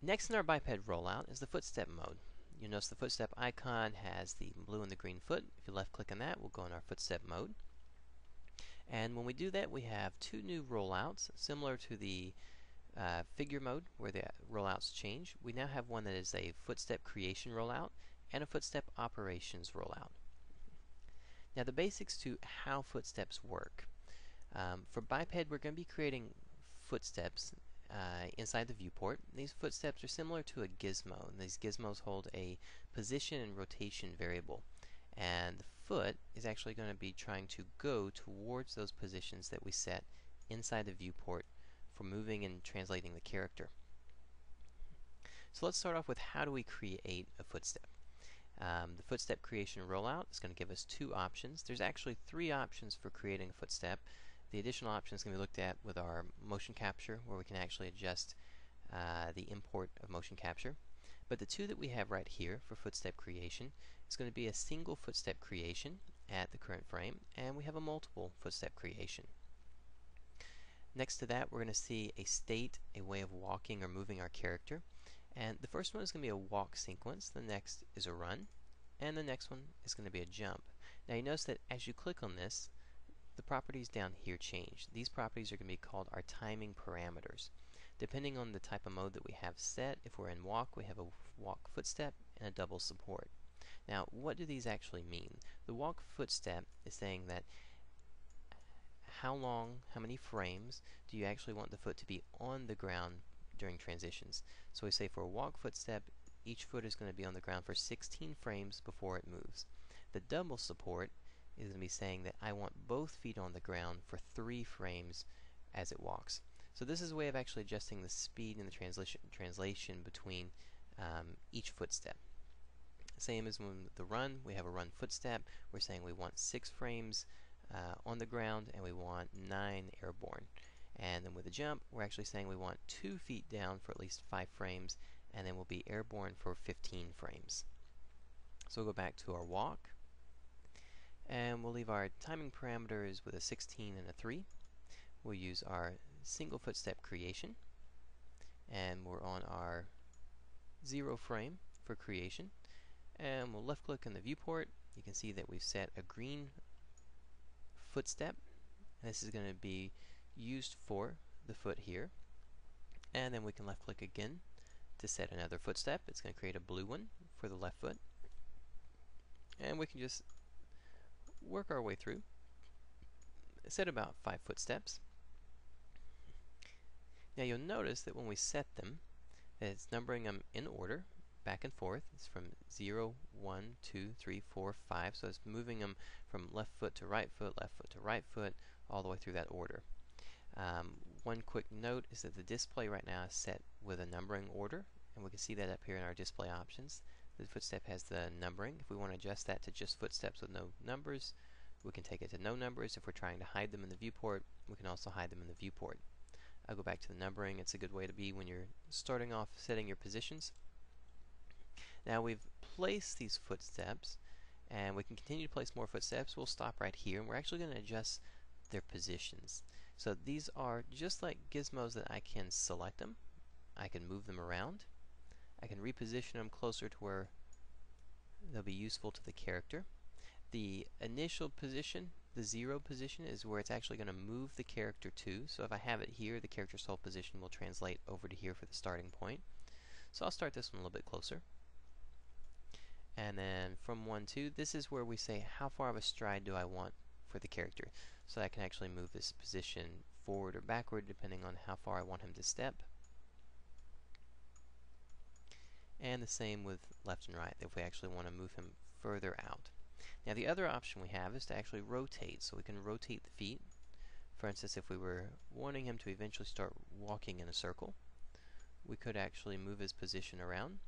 Next in our biped rollout is the footstep mode. You'll notice the footstep icon has the blue and the green foot. If you left click on that, we'll go in our footstep mode. And when we do that, we have two new rollouts, similar to the uh, figure mode, where the rollouts change. We now have one that is a footstep creation rollout and a footstep operations rollout. Now the basics to how footsteps work. Um, for biped, we're going to be creating footsteps uh, inside the viewport. These footsteps are similar to a gizmo. These gizmos hold a position and rotation variable. And the foot is actually going to be trying to go towards those positions that we set inside the viewport for moving and translating the character. So let's start off with how do we create a footstep. Um, the footstep creation rollout is going to give us two options. There's actually three options for creating a footstep. The additional options can be looked at with our motion capture, where we can actually adjust uh, the import of motion capture. But the two that we have right here for footstep creation is going to be a single footstep creation at the current frame, and we have a multiple footstep creation. Next to that, we're going to see a state, a way of walking or moving our character. And the first one is going to be a walk sequence, the next is a run, and the next one is going to be a jump. Now you notice that as you click on this, the properties down here change. These properties are going to be called our timing parameters. Depending on the type of mode that we have set, if we're in walk, we have a walk footstep and a double support. Now, what do these actually mean? The walk footstep is saying that how long, how many frames do you actually want the foot to be on the ground during transitions? So we say for a walk footstep, each foot is going to be on the ground for 16 frames before it moves. The double support is going to be saying that I want both feet on the ground for three frames as it walks. So this is a way of actually adjusting the speed and the translation, translation between um, each footstep. Same as when the run, we have a run footstep. We're saying we want six frames uh, on the ground and we want nine airborne. And then with the jump, we're actually saying we want two feet down for at least five frames, and then we'll be airborne for 15 frames. So we'll go back to our walk. And we'll leave our timing parameters with a 16 and a 3. We'll use our single footstep creation. And we're on our zero frame for creation. And we'll left click on the viewport. You can see that we've set a green footstep. This is going to be used for the foot here. And then we can left click again to set another footstep. It's going to create a blue one for the left foot. And we can just work our way through. Set about five footsteps. Now you'll notice that when we set them, it's numbering them in order, back and forth. It's from 0, 1, 2, 3, 4, 5. So it's moving them from left foot to right foot, left foot to right foot, all the way through that order. Um, one quick note is that the display right now is set with a numbering order, and we can see that up here in our display options. The footstep has the numbering. If we want to adjust that to just footsteps with no numbers, we can take it to no numbers. If we're trying to hide them in the viewport, we can also hide them in the viewport. I'll go back to the numbering. It's a good way to be when you're starting off setting your positions. Now we've placed these footsteps, and we can continue to place more footsteps. We'll stop right here, and we're actually going to adjust their positions. So these are just like gizmos that I can select them. I can move them around. I can reposition them closer to where they'll be useful to the character. The initial position, the zero position, is where it's actually going to move the character to. So if I have it here, the character's whole position will translate over to here for the starting point. So I'll start this one a little bit closer. And then from 1, 2, this is where we say how far of a stride do I want for the character. So I can actually move this position forward or backward depending on how far I want him to step and the same with left and right if we actually want to move him further out. Now the other option we have is to actually rotate, so we can rotate the feet. For instance, if we were wanting him to eventually start walking in a circle, we could actually move his position around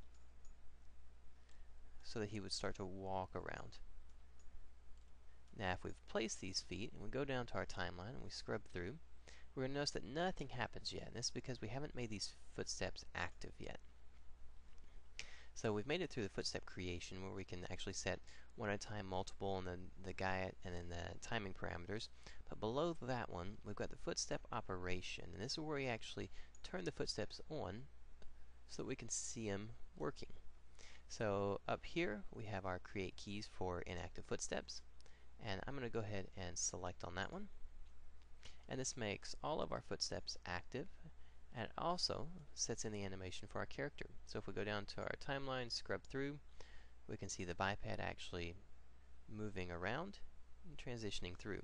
so that he would start to walk around. Now if we've placed these feet and we go down to our timeline and we scrub through, we're going to notice that nothing happens yet. And this is because we haven't made these footsteps active yet. So we've made it through the footstep creation where we can actually set one at a time multiple and then the guide and then the timing parameters. But below that one, we've got the footstep operation. And this is where we actually turn the footsteps on so that we can see them working. So up here we have our create keys for inactive footsteps and I'm going to go ahead and select on that one and this makes all of our footsteps active and it also sets in the animation for our character. So if we go down to our timeline, scrub through, we can see the biped actually moving around and transitioning through.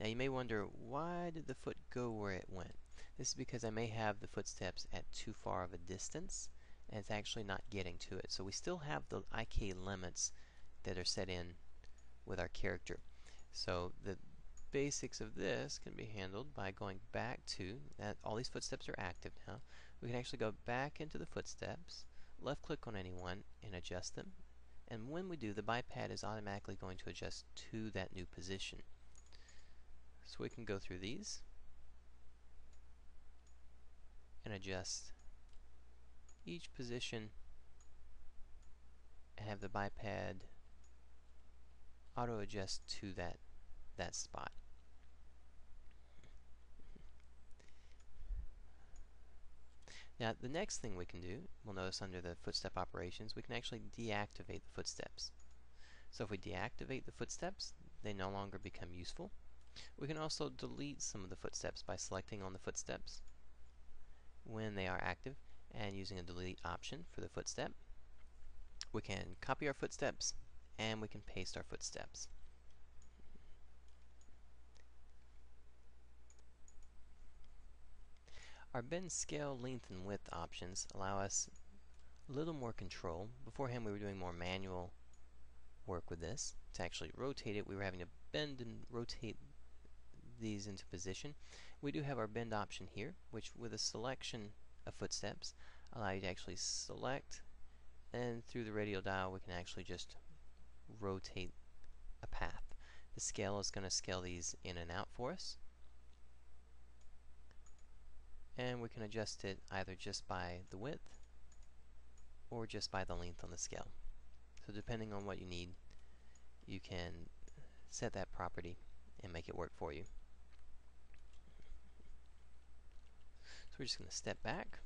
Now you may wonder, why did the foot go where it went? This is because I may have the footsteps at too far of a distance and it's actually not getting to it. So we still have the IK limits that are set in with our character. So the basics of this can be handled by going back to, all these footsteps are active now, we can actually go back into the footsteps, left click on any one and adjust them. And when we do, the biped is automatically going to adjust to that new position. So we can go through these and adjust each position and have the biped auto adjust to that that spot. Now the next thing we can do, we'll notice under the footstep operations, we can actually deactivate the footsteps. So if we deactivate the footsteps, they no longer become useful. We can also delete some of the footsteps by selecting on the footsteps when they are active and using a delete option for the footstep. We can copy our footsteps and we can paste our footsteps. Our bend scale length and width options allow us a little more control. Beforehand we were doing more manual work with this. To actually rotate it, we were having to bend and rotate these into position. We do have our bend option here, which with a selection of footsteps allow you to actually select and through the radial dial we can actually just rotate a path. The scale is going to scale these in and out for us and we can adjust it either just by the width or just by the length on the scale. So depending on what you need, you can set that property and make it work for you. So we're just going to step back.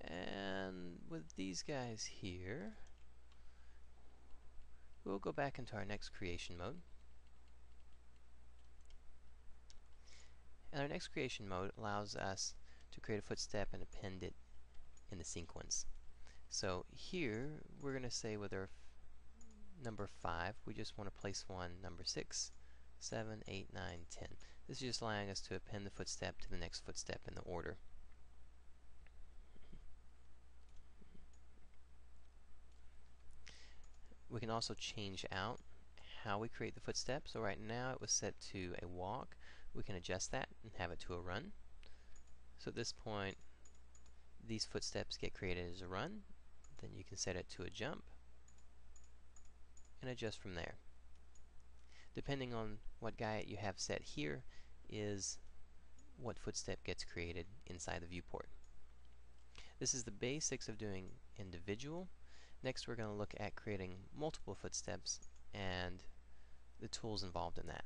And with these guys here, we'll go back into our next creation mode. And our next creation mode allows us to create a footstep and append it in the sequence. So here we're going to say with our number 5, we just want to place one number 6, 7, 8, 9, 10. This is just allowing us to append the footstep to the next footstep in the order. We can also change out how we create the footstep. So right now it was set to a walk we can adjust that and have it to a run. So at this point, these footsteps get created as a run. Then you can set it to a jump and adjust from there. Depending on what guide you have set here is what footstep gets created inside the viewport. This is the basics of doing individual. Next we're going to look at creating multiple footsteps and the tools involved in that.